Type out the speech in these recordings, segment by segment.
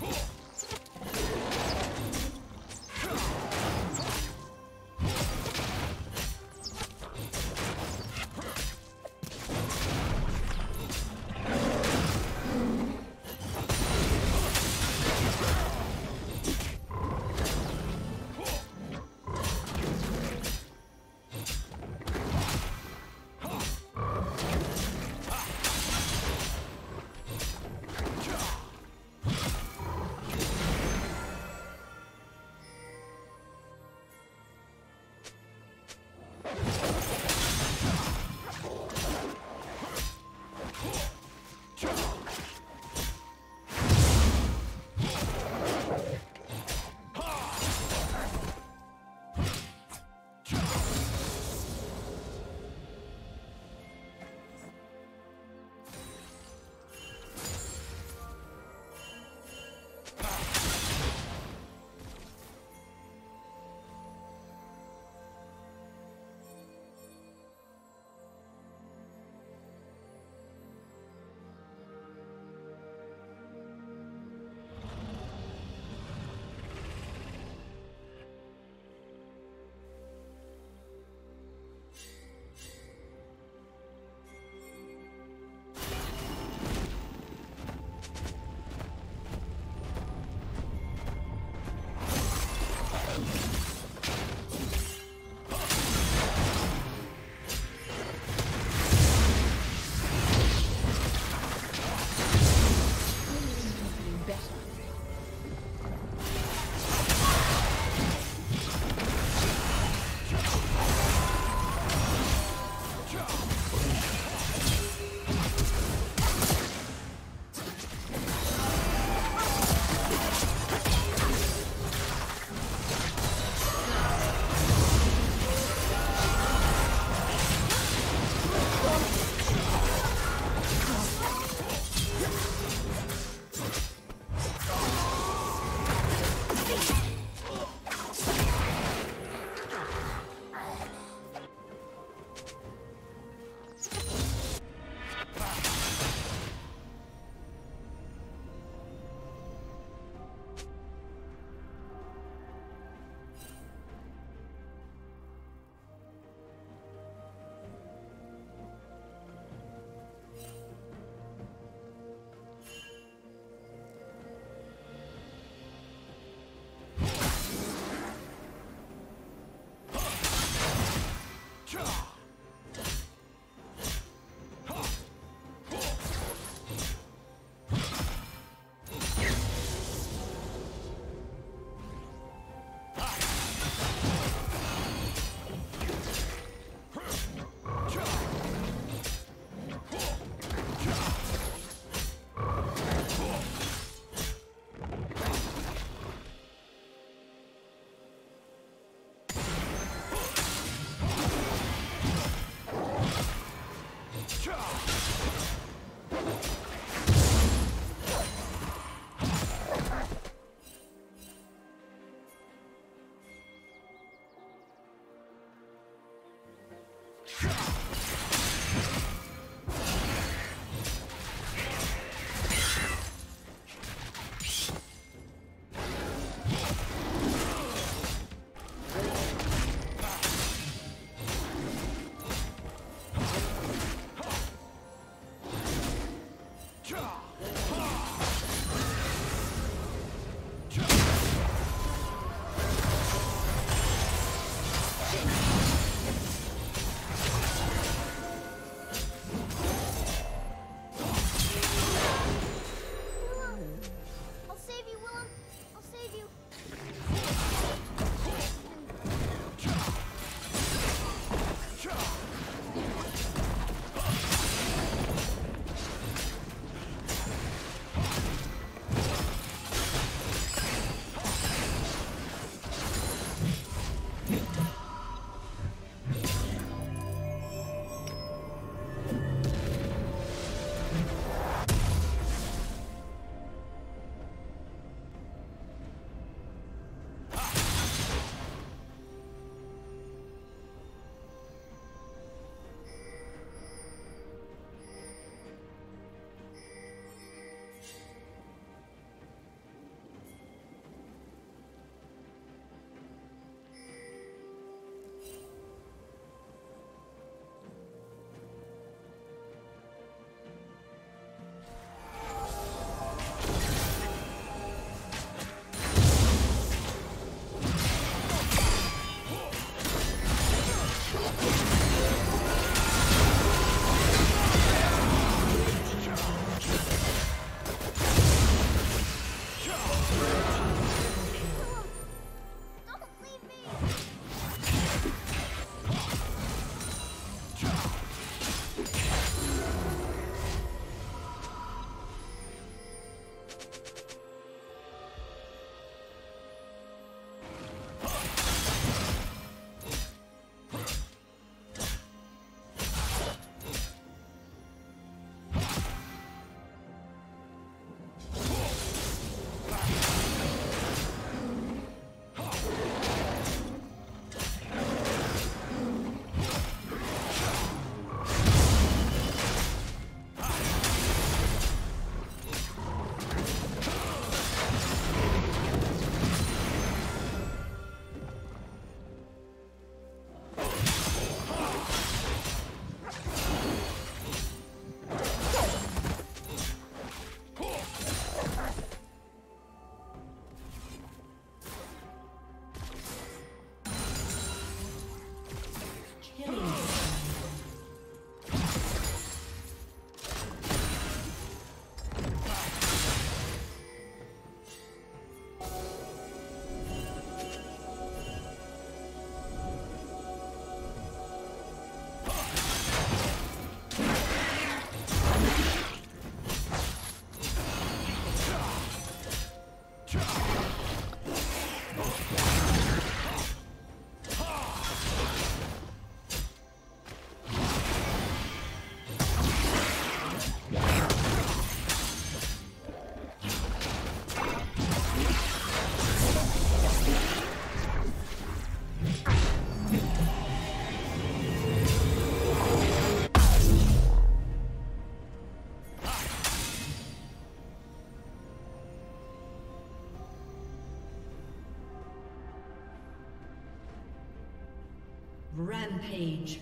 Cool. Rampage.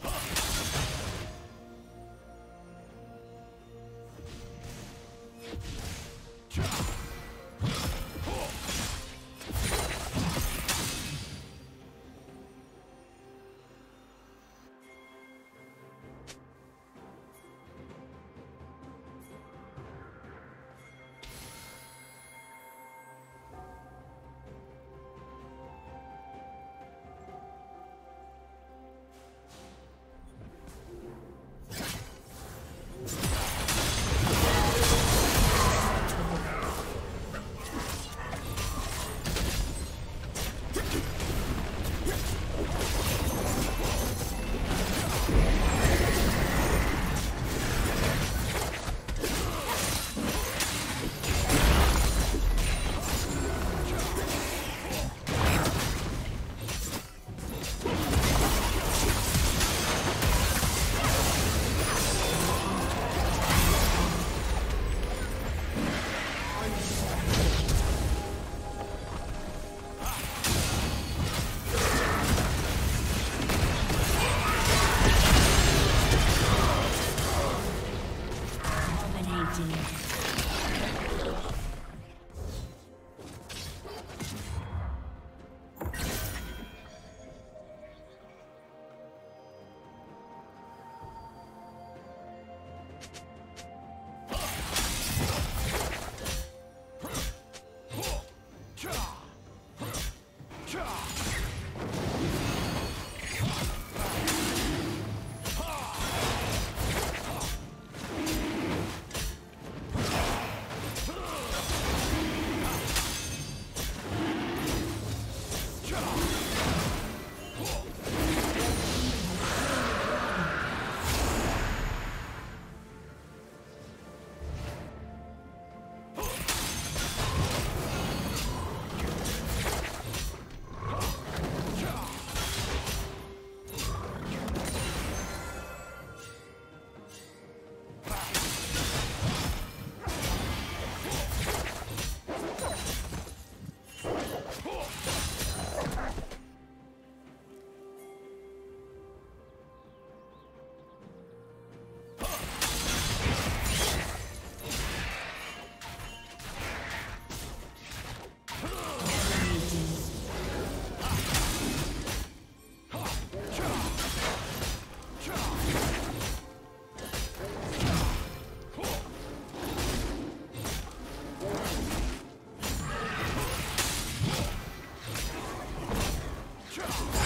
Yeah.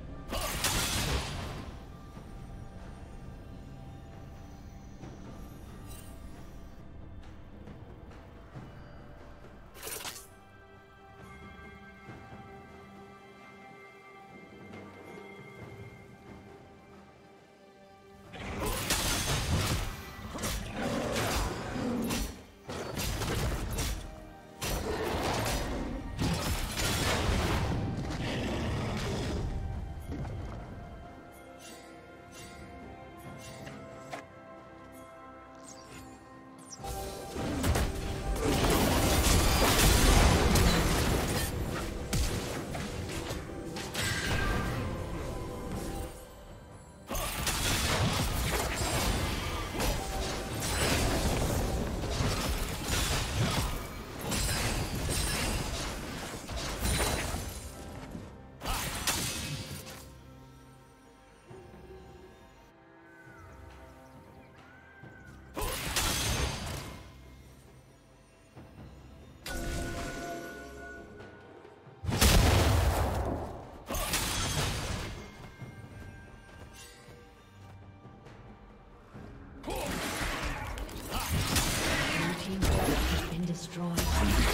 destroyed.